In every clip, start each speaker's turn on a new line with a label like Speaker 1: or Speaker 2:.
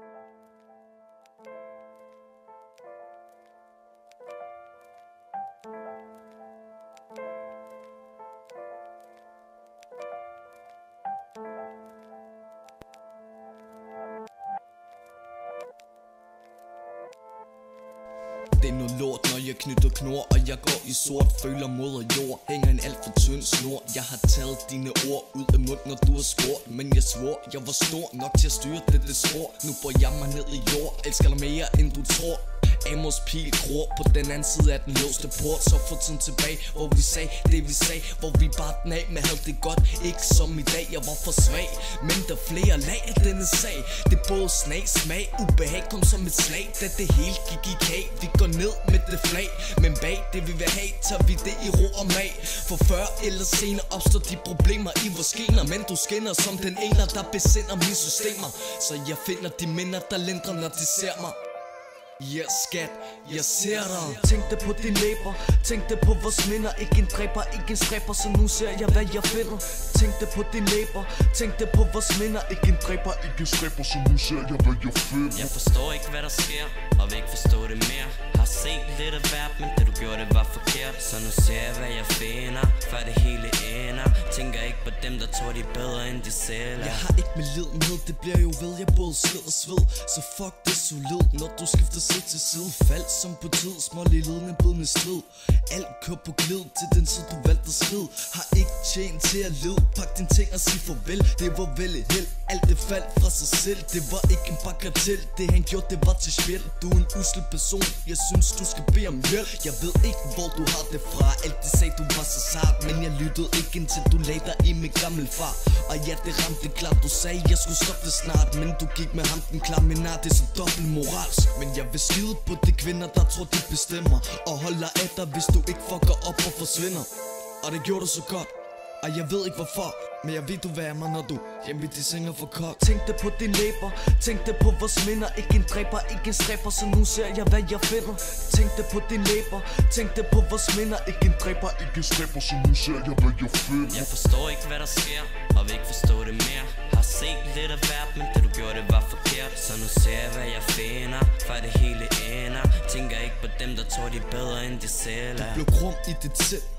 Speaker 1: Thank you. Det er noget lort, når jeg knytter knor Og jeg går i sort, føler moder jord Hænger en alt for tynd snor. Jeg har taget dine ord ud af mund, når du har spurgt Men jeg svor, jeg var stor nok til at styre det spor. Nu bor jeg mig ned i jord Elsker dig mere, end du tror. Amos pil gror på den anden side af den låste port. Så få tiden tilbage, hvor vi sagde det vi sagde Hvor vi bare den af med alt det godt. Ikke som i dag, jeg var for svag Men der flere lag af denne sag. Det er både snag, smag, ubehag kom som et slag Da det hele gik i kag med det flag. Men bag det vi vil have, tager vi det i ro og mag. For før eller senere opstår de problemer i vores gener. Men du skinner som den ene, der besinder mine systemer. Så jeg finder de minder, der lindrer, når de ser mig. Ja skat, jeg ser dig.
Speaker 2: Tænk det på dine læber. Tænk det på vores minder. Ikke en dræber, ikke en stræber. Så nu ser jeg hvad jeg finder. Tænk det på dine læber. Tænk det på vores minder. Ikke en dræber, ikke en stræber. Så nu ser jeg hvad jeg finder.
Speaker 3: Jeg forstår ikke hvad der sker Og vil ikke forstå det mere. Har set lidt af hvert Men det du gjorde det var forkert. Så nu ser jeg hvad jeg finder Før det hele ender. Tænker ikke på dem der tror de er bedre end de selv
Speaker 1: Jeg har ikke med lidenhed, det bliver jo ved. Jeg både sved og sved, så fuck det solid. Når du skifter side til side Fald som på tid, små lille bidende strid Alt kører på glid til den tid du valgte at skride Har ikke tjent til at lide Pak din ting og sig farvel. Det var vel et held Alt det faldt fra sig selv. Det var ikke en bagatel Det han gjorde det var til spil. Du er en usel person Jeg synes du skal bede om hjælp. Jeg ved ikke hvor du har det fra. Alt det sagde du var så sart Men jeg lyttede ikke indtil du lagde dig i min gammel far. Og ja det ramte klart Du sagde jeg skulle stoppe det snart. Men du gik med ham den klar Men det er så dobbelt moralsk. Men jeg vil skide på de kvinder der tror de bestemmer. Og holder af dig hvis du ikke fucker op og forsvinder. Og det gjorde du så godt. Og jeg ved ikke hvorfor Men jeg ved du hvad mig når du hjemme i de synger for kort.
Speaker 2: Tænk det på dine læber. Tænk det på vores minder. Ikke en dræber, ikke en stræber. Så nu ser jeg hvad jeg finder. Tænk det på dine læber. Tænk det på vores minder. Ikke en dræber, ikke en stræber. Så nu ser jeg hvad jeg finder.
Speaker 3: Jeg forstår ikke hvad der sker Og vil ikke forstå det mere. Har set lidt af hvert Men nu ser hvad jeg finder. Før det hele ender. Tænker ikke på dem der tror de er bedre end de selv er.
Speaker 1: Blev krum i dit sind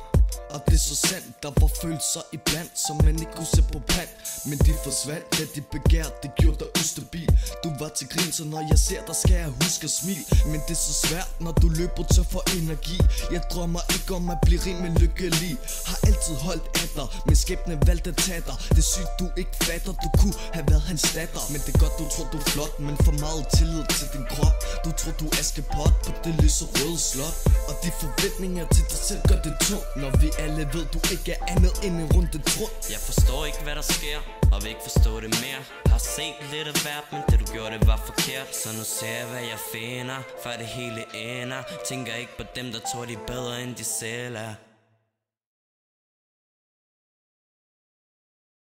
Speaker 1: og det er så sandt, der var følelser iblandt Som man ikke kunne se på pand Men de forsvandt, da de begær, det gjorde dig ustabil. Du var til grin, så når jeg ser dig, skal jeg huske at smil Men det er så svært, når du løber tør for energi. Jeg drømmer ikke om at blive rig, men lykkelig. Har altid holdt af dig, men skæbne valgte at tage dig. Det er sygt, du ikke fatter, du kunne have været hans datter. Men det er godt, du tror du er flot, men for meget tillid til din krop. Du tror du er skabot på det lyserøde slot. Og de forventninger til dig selv gør det tungt Når vi alle ved du ikke er andet end en runde trund
Speaker 3: Jeg forstår ikke hvad der sker Og vil ikke forstå det mere. Har set lidt af hvert Men det du gjorde det var forkert. Så nu ser jeg hvad jeg finder Før det hele ender. Tænker ikke på dem der tror de er bedre end de selv er.